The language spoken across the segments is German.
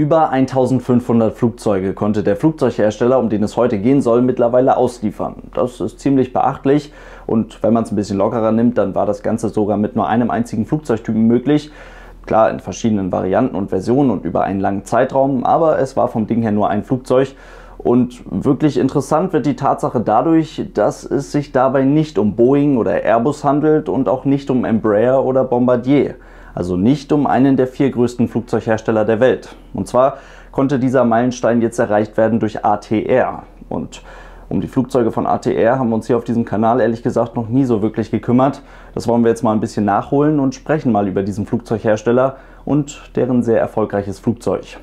Über 1500 Flugzeuge konnte der Flugzeughersteller, um den es heute gehen soll, mittlerweile ausliefern. Das ist ziemlich beachtlich und wenn man es ein bisschen lockerer nimmt, dann war das Ganze sogar mit nur einem einzigen Flugzeugtypen möglich. Klar, in verschiedenen Varianten und Versionen und über einen langen Zeitraum, aber es war vom Ding her nur ein Flugzeug. Und wirklich interessant wird die Tatsache dadurch, dass es sich dabei nicht um Boeing oder Airbus handelt und auch nicht um Embraer oder Bombardier. Also nicht um einen der vier größten Flugzeughersteller der Welt. Und zwar konnte dieser Meilenstein jetzt erreicht werden durch ATR. Und um die Flugzeuge von ATR haben wir uns hier auf diesem Kanal ehrlich gesagt noch nie so wirklich gekümmert. Das wollen wir jetzt mal ein bisschen nachholen und sprechen mal über diesen Flugzeughersteller und deren sehr erfolgreiches Flugzeug.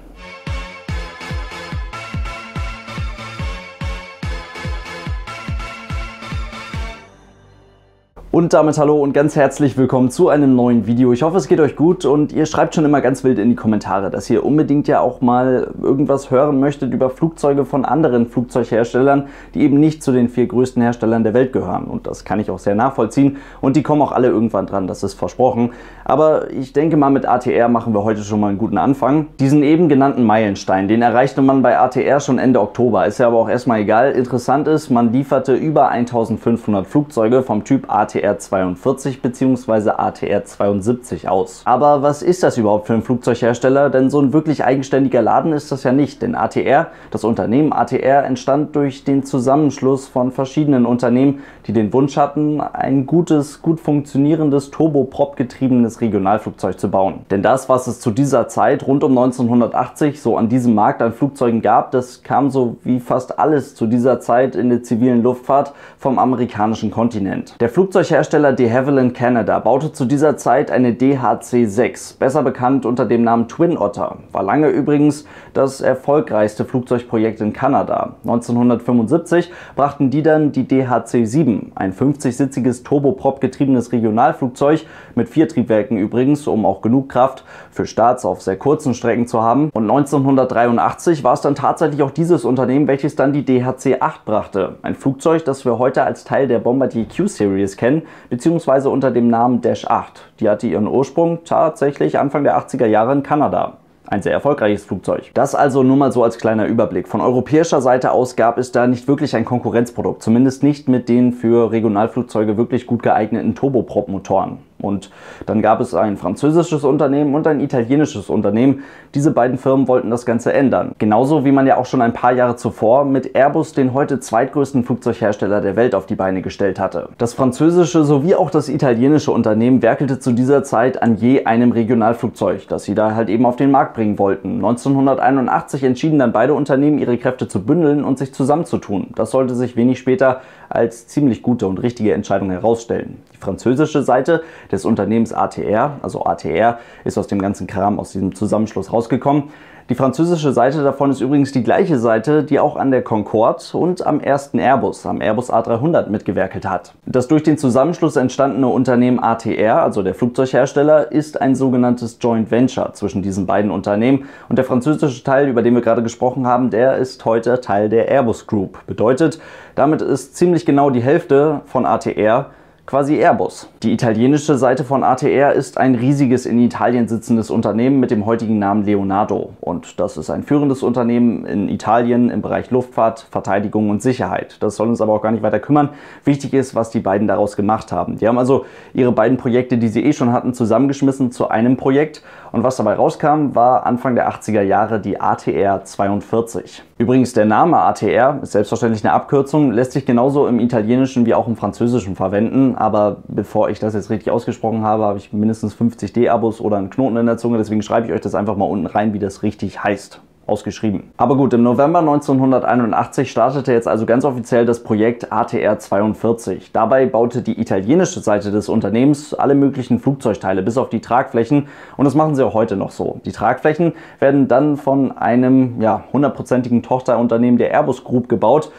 Und damit hallo und ganz herzlich willkommen zu einem neuen Video. Ich hoffe, es geht euch gut und ihr schreibt schon immer ganz wild in die Kommentare, dass ihr unbedingt ja auch mal irgendwas hören möchtet über Flugzeuge von anderen Flugzeugherstellern, die eben nicht zu den vier größten Herstellern der Welt gehören. Und das kann ich auch sehr nachvollziehen und die kommen auch alle irgendwann dran, das ist versprochen. Aber ich denke mal, mit ATR machen wir heute schon mal einen guten Anfang. Diesen eben genannten Meilenstein, den erreichte man bei ATR schon Ende Oktober. Ist ja aber auch erstmal egal. Interessant ist, man lieferte über 1500 Flugzeuge vom Typ ATR ATR 42 bzw. ATR 72 aus. Aber was ist das überhaupt für ein Flugzeughersteller? Denn so ein wirklich eigenständiger Laden ist das ja nicht. Denn ATR, das Unternehmen ATR, entstand durch den Zusammenschluss von verschiedenen Unternehmen, die den Wunsch hatten, ein gutes, gut funktionierendes, Turboprop-getriebenes Regionalflugzeug zu bauen. Denn das, was es zu dieser Zeit rund um 1980 so an diesem Markt an Flugzeugen gab, das kam so wie fast alles zu dieser Zeit in der zivilen Luftfahrt vom amerikanischen Kontinent. Der Flugzeughersteller Hersteller de Havilland Canada baute zu dieser Zeit eine DHC-6, besser bekannt unter dem Namen Twin Otter. War lange übrigens das erfolgreichste Flugzeugprojekt in Kanada. 1975 brachten die dann die DHC-7, ein 50-sitziges Turboprop getriebenes Regionalflugzeug mit vier Triebwerken übrigens, um auch genug Kraft für Starts auf sehr kurzen Strecken zu haben. Und 1983 war es dann tatsächlich auch dieses Unternehmen, welches dann die DHC-8 brachte. Ein Flugzeug, das wir heute als Teil der Bombardier Q-Series kennen beziehungsweise unter dem Namen Dash 8. Die hatte ihren Ursprung tatsächlich Anfang der 80er Jahre in Kanada. Ein sehr erfolgreiches Flugzeug. Das also nur mal so als kleiner Überblick. Von europäischer Seite aus gab es da nicht wirklich ein Konkurrenzprodukt, zumindest nicht mit den für Regionalflugzeuge wirklich gut geeigneten Turboprop-Motoren. Und dann gab es ein französisches Unternehmen und ein italienisches Unternehmen. Diese beiden Firmen wollten das Ganze ändern. Genauso wie man ja auch schon ein paar Jahre zuvor mit Airbus den heute zweitgrößten Flugzeughersteller der Welt auf die Beine gestellt hatte. Das französische sowie auch das italienische Unternehmen werkelte zu dieser Zeit an je einem Regionalflugzeug, das sie da halt eben auf den Markt bringen wollten. 1981 entschieden dann beide Unternehmen ihre Kräfte zu bündeln und sich zusammenzutun. Das sollte sich wenig später als ziemlich gute und richtige Entscheidung herausstellen. Die französische Seite des Unternehmens ATR, also ATR ist aus dem ganzen Kram, aus diesem Zusammenschluss rausgekommen, die französische Seite davon ist übrigens die gleiche Seite, die auch an der Concorde und am ersten Airbus, am Airbus A300 mitgewerkelt hat. Das durch den Zusammenschluss entstandene Unternehmen ATR, also der Flugzeughersteller, ist ein sogenanntes Joint Venture zwischen diesen beiden Unternehmen und der französische Teil, über den wir gerade gesprochen haben, der ist heute Teil der Airbus Group. Bedeutet, damit ist ziemlich genau die Hälfte von ATR quasi Airbus. Die italienische Seite von ATR ist ein riesiges in Italien sitzendes Unternehmen mit dem heutigen Namen Leonardo. Und das ist ein führendes Unternehmen in Italien im Bereich Luftfahrt, Verteidigung und Sicherheit. Das soll uns aber auch gar nicht weiter kümmern. Wichtig ist, was die beiden daraus gemacht haben. Die haben also ihre beiden Projekte, die sie eh schon hatten, zusammengeschmissen zu einem Projekt. Und was dabei rauskam, war Anfang der 80er Jahre die ATR 42. Übrigens, der Name ATR ist selbstverständlich eine Abkürzung, lässt sich genauso im Italienischen wie auch im Französischen verwenden. Aber bevor ich das jetzt richtig ausgesprochen habe, habe ich mindestens 50 D-Abos oder einen Knoten in der Zunge, deswegen schreibe ich euch das einfach mal unten rein, wie das richtig heißt ausgeschrieben. Aber gut, im November 1981 startete jetzt also ganz offiziell das Projekt ATR 42. Dabei baute die italienische Seite des Unternehmens alle möglichen Flugzeugteile bis auf die Tragflächen und das machen sie auch heute noch so. Die Tragflächen werden dann von einem ja, hundertprozentigen Tochterunternehmen der Airbus Group gebaut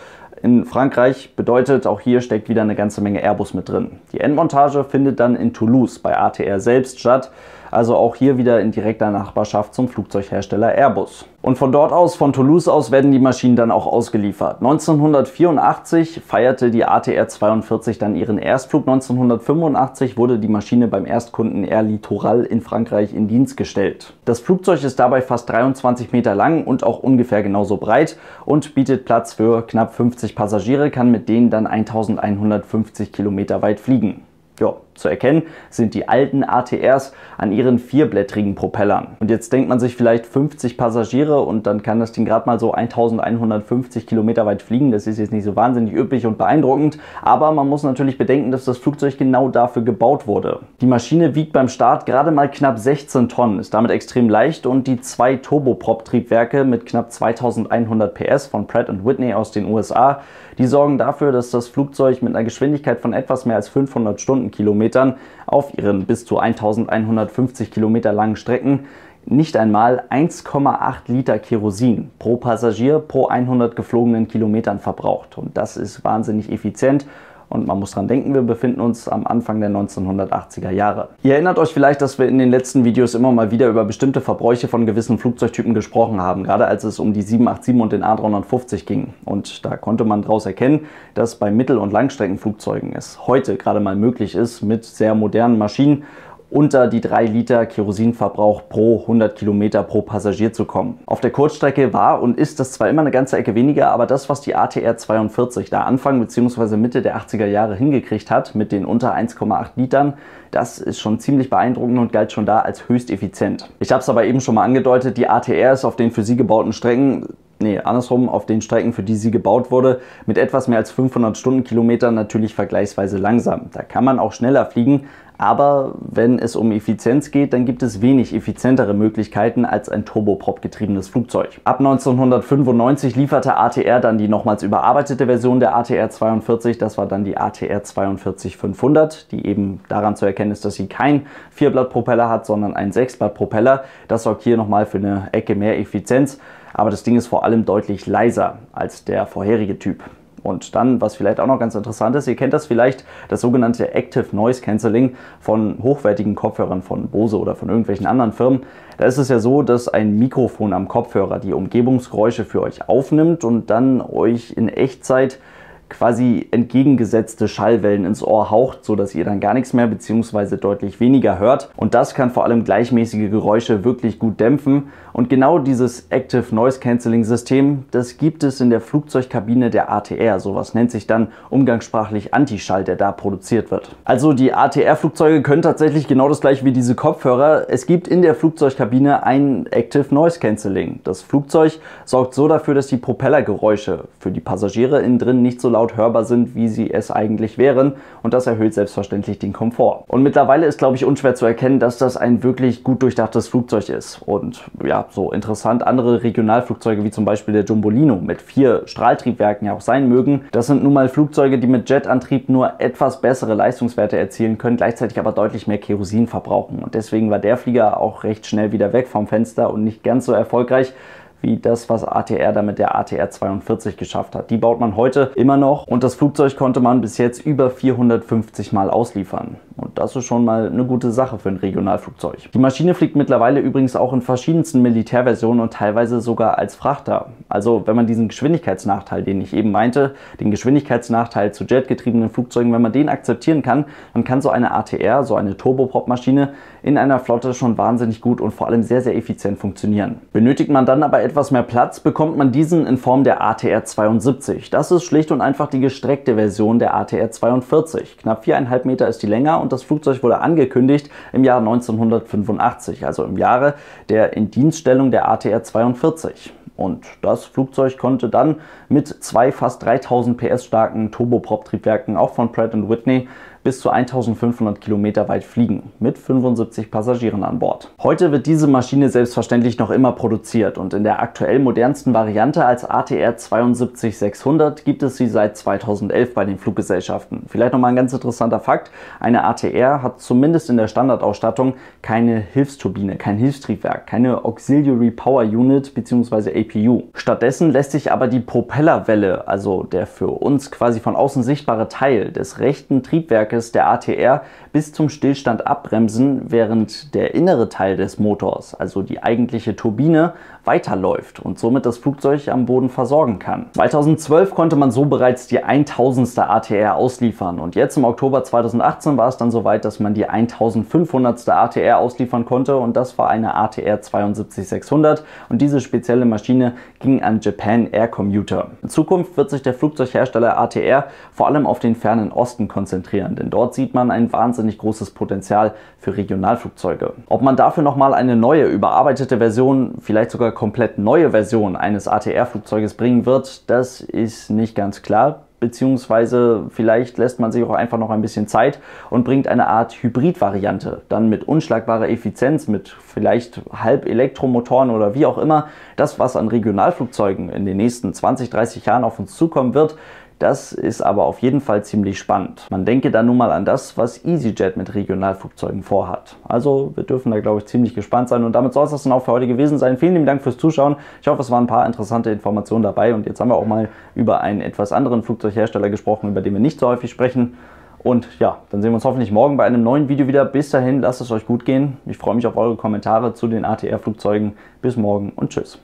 in Frankreich bedeutet, auch hier steckt wieder eine ganze Menge Airbus mit drin. Die Endmontage findet dann in Toulouse bei ATR selbst statt, also auch hier wieder in direkter Nachbarschaft zum Flugzeughersteller Airbus. Und von dort aus, von Toulouse aus, werden die Maschinen dann auch ausgeliefert. 1984 feierte die ATR 42 dann ihren Erstflug. 1985 wurde die Maschine beim Erstkunden Air Littoral in Frankreich in Dienst gestellt. Das Flugzeug ist dabei fast 23 Meter lang und auch ungefähr genauso breit und bietet Platz für knapp 50 Passagiere, kann mit denen dann 1150 Kilometer weit fliegen. Zu erkennen sind die alten ATRs an ihren vierblättrigen Propellern. Und jetzt denkt man sich vielleicht 50 Passagiere und dann kann das Ding gerade mal so 1150 Kilometer weit fliegen. Das ist jetzt nicht so wahnsinnig üppig und beeindruckend, aber man muss natürlich bedenken, dass das Flugzeug genau dafür gebaut wurde. Die Maschine wiegt beim Start gerade mal knapp 16 Tonnen, ist damit extrem leicht und die zwei Turboprop-Triebwerke mit knapp 2100 PS von Pratt Whitney aus den USA, die sorgen dafür, dass das Flugzeug mit einer Geschwindigkeit von etwas mehr als 500 Stundenkilometer Kilometern auf ihren bis zu 1150 Kilometer langen Strecken nicht einmal 1,8 Liter Kerosin pro Passagier pro 100 geflogenen Kilometern verbraucht. Und das ist wahnsinnig effizient und man muss dran denken, wir befinden uns am Anfang der 1980er Jahre. Ihr erinnert euch vielleicht, dass wir in den letzten Videos immer mal wieder über bestimmte Verbräuche von gewissen Flugzeugtypen gesprochen haben, gerade als es um die 787 und den A350 ging. Und da konnte man daraus erkennen, dass bei Mittel- und Langstreckenflugzeugen es heute gerade mal möglich ist, mit sehr modernen Maschinen unter die 3 Liter Kerosinverbrauch pro 100 Kilometer pro Passagier zu kommen. Auf der Kurzstrecke war und ist das zwar immer eine ganze Ecke weniger, aber das, was die ATR 42 da Anfang bzw. Mitte der 80er Jahre hingekriegt hat mit den unter 1,8 Litern, das ist schon ziemlich beeindruckend und galt schon da als höchst effizient. Ich habe es aber eben schon mal angedeutet, die ATR ist auf den für sie gebauten Strecken nee, andersrum, auf den Strecken, für die sie gebaut wurde, mit etwas mehr als 500 Stundenkilometern natürlich vergleichsweise langsam. Da kann man auch schneller fliegen, aber wenn es um Effizienz geht, dann gibt es wenig effizientere Möglichkeiten als ein Turboprop getriebenes Flugzeug. Ab 1995 lieferte ATR dann die nochmals überarbeitete Version der ATR 42, das war dann die ATR 42500, die eben daran zu erkennen ist, dass sie kein Vierblattpropeller hat, sondern ein Sechsblattpropeller. Das sorgt hier nochmal für eine Ecke mehr Effizienz, aber das Ding ist vor allem deutlich leiser als der vorherige Typ. Und dann, was vielleicht auch noch ganz interessant ist, ihr kennt das vielleicht, das sogenannte Active Noise Cancelling von hochwertigen Kopfhörern von Bose oder von irgendwelchen anderen Firmen. Da ist es ja so, dass ein Mikrofon am Kopfhörer die Umgebungsgeräusche für euch aufnimmt und dann euch in Echtzeit quasi entgegengesetzte Schallwellen ins Ohr haucht, so dass ihr dann gar nichts mehr bzw. deutlich weniger hört. Und das kann vor allem gleichmäßige Geräusche wirklich gut dämpfen. Und genau dieses Active Noise Cancelling System, das gibt es in der Flugzeugkabine der ATR. Sowas nennt sich dann umgangssprachlich Antischall, der da produziert wird. Also die ATR-Flugzeuge können tatsächlich genau das gleiche wie diese Kopfhörer. Es gibt in der Flugzeugkabine ein Active Noise Cancelling. Das Flugzeug sorgt so dafür, dass die Propellergeräusche für die Passagiere innen drin nicht so laut hörbar sind, wie sie es eigentlich wären. Und das erhöht selbstverständlich den Komfort. Und mittlerweile ist, glaube ich, unschwer zu erkennen, dass das ein wirklich gut durchdachtes Flugzeug ist. Und ja, so interessant andere Regionalflugzeuge wie zum Beispiel der Jumbolino mit vier Strahltriebwerken ja auch sein mögen. Das sind nun mal Flugzeuge, die mit Jetantrieb nur etwas bessere Leistungswerte erzielen können, gleichzeitig aber deutlich mehr Kerosin verbrauchen. Und deswegen war der Flieger auch recht schnell wieder weg vom Fenster und nicht ganz so erfolgreich wie das, was ATR da mit der ATR 42 geschafft hat. Die baut man heute immer noch und das Flugzeug konnte man bis jetzt über 450 Mal ausliefern. Und das ist schon mal eine gute Sache für ein Regionalflugzeug. Die Maschine fliegt mittlerweile übrigens auch in verschiedensten Militärversionen und teilweise sogar als Frachter. Also wenn man diesen Geschwindigkeitsnachteil, den ich eben meinte, den Geschwindigkeitsnachteil zu jetgetriebenen Flugzeugen, wenn man den akzeptieren kann, dann kann so eine ATR, so eine Turboprop-Maschine in einer Flotte schon wahnsinnig gut und vor allem sehr, sehr effizient funktionieren. Benötigt man dann aber etwas mehr Platz, bekommt man diesen in Form der ATR 72. Das ist schlicht und einfach die gestreckte Version der ATR 42. Knapp 4,5 Meter ist die länger und das Flugzeug wurde angekündigt im Jahr 1985, also im Jahre der Indienststellung der ATR 42. Und das Flugzeug konnte dann mit zwei fast 3000 PS starken Turboprop-Triebwerken auch von Pratt Whitney bis zu 1500 Kilometer weit fliegen, mit 75 Passagieren an Bord. Heute wird diese Maschine selbstverständlich noch immer produziert und in der aktuell modernsten Variante als ATR 72600 gibt es sie seit 2011 bei den Fluggesellschaften. Vielleicht nochmal ein ganz interessanter Fakt, eine ATR hat zumindest in der Standardausstattung keine Hilfsturbine, kein Hilfstriebwerk, keine Auxiliary Power Unit bzw. APU. Stattdessen lässt sich aber die Propellerwelle, also der für uns quasi von außen sichtbare Teil des rechten Triebwerks Triebwerkes der ATR bis zum Stillstand abbremsen, während der innere Teil des Motors, also die eigentliche Turbine, weiterläuft und somit das Flugzeug am Boden versorgen kann. 2012 konnte man so bereits die 1000. ATR ausliefern und jetzt im Oktober 2018 war es dann soweit, dass man die 1500. ATR ausliefern konnte und das war eine ATR 72600 und diese spezielle Maschine ging an Japan Air Commuter. In Zukunft wird sich der Flugzeughersteller ATR vor allem auf den fernen Osten konzentrieren, denn dort sieht man ein wahnsinnig großes Potenzial für Regionalflugzeuge. Ob man dafür nochmal eine neue, überarbeitete Version, vielleicht sogar komplett neue Version eines ATR-Flugzeuges bringen wird, das ist nicht ganz klar beziehungsweise vielleicht lässt man sich auch einfach noch ein bisschen Zeit und bringt eine Art Hybrid-Variante, dann mit unschlagbarer Effizienz, mit vielleicht halb Elektromotoren oder wie auch immer. Das, was an Regionalflugzeugen in den nächsten 20, 30 Jahren auf uns zukommen wird, das ist aber auf jeden Fall ziemlich spannend. Man denke da nun mal an das, was EasyJet mit Regionalflugzeugen vorhat. Also wir dürfen da, glaube ich, ziemlich gespannt sein. Und damit soll es das dann auch für heute gewesen sein. Vielen lieben Dank fürs Zuschauen. Ich hoffe, es waren ein paar interessante Informationen dabei. Und jetzt haben wir auch mal über einen etwas anderen Flugzeughersteller gesprochen, über den wir nicht so häufig sprechen. Und ja, dann sehen wir uns hoffentlich morgen bei einem neuen Video wieder. Bis dahin, lasst es euch gut gehen. Ich freue mich auf eure Kommentare zu den ATR-Flugzeugen. Bis morgen und tschüss.